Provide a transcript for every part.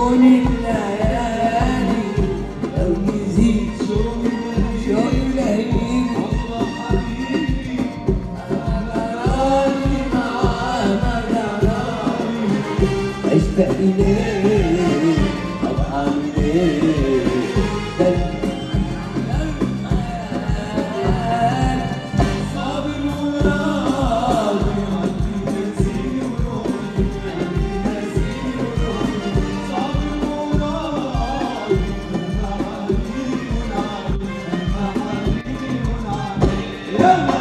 عيونك ليالي لو نزيد شوق شوق لهيك الله حبيبي أنا غرامي أنا غرامي اشتاق اليك ابقى من 평화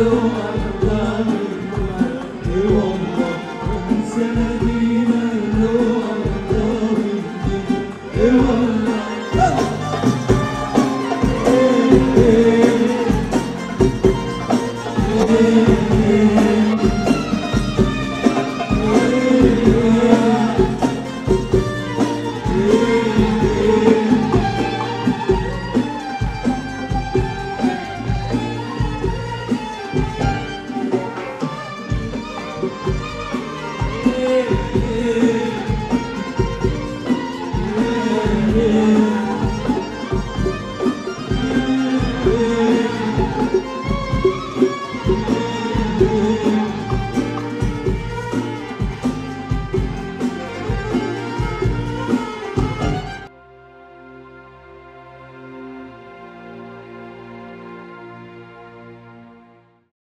eu Yeah.